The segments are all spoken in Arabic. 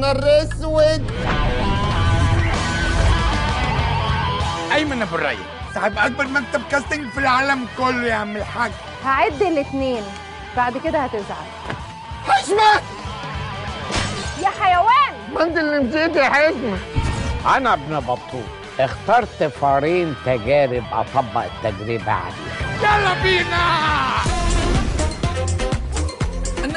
نهار اسود ايمن أبو الريا صاحب أكبر مكتب كاستنج في العالم كله يا عم الحاج. هعد الاتنين. بعد كده هتزعل. حشمة يا حيوان! ما انت اللي مشيت يا حشمة أنا ابن بطوط. اخترت فارين تجارب أطبق التجربة عليها. يلا بينا!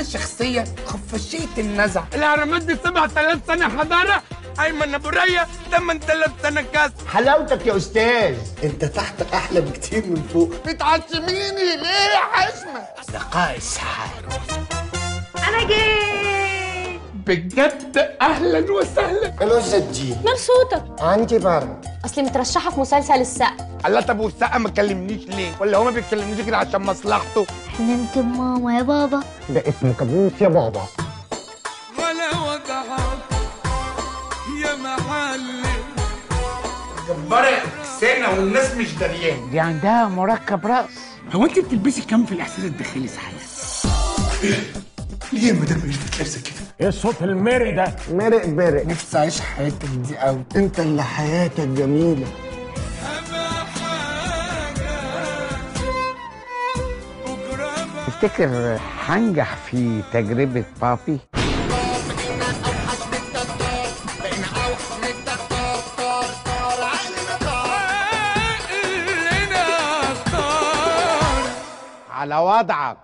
أنا شخصيا خفشية النزع. الاهرامات دي 7000 سنة حضاره أيمن أبو الريا 8000 سنة كاس. حلاوتك يا أستاذ. أنت تحت أحلى بكتير من فوق. بتعشميني ليه يا حشمة؟ لقاء السحاب أنا جيت. بجد أهلا وسهلا. الوزة دي مال صوتك. عندي برد أصلي مترشحة في مسلسل السقا. الله طب والسقا ما كلمنيش ليه؟ ولا هو ما بيتكلمنيش كده عشان مصلحته؟ حلمت بماما يا بابا. ده اسمه كابوس يا بابا. ولا وجعك يا محلي جبارة سنة والناس مش دريان دي عندها مركب رأس. هو انت بتلبسي كام في الإحساس الداخلي صحيح؟ ليه يا مدام قلت لابسه كده؟ إيه الصوت المري ده؟ مرق برق نفسي أعيش حياتك دي قوي أنت اللي حياتك جميلة تفتكر هنجح في تجربة بابي؟ على وضعك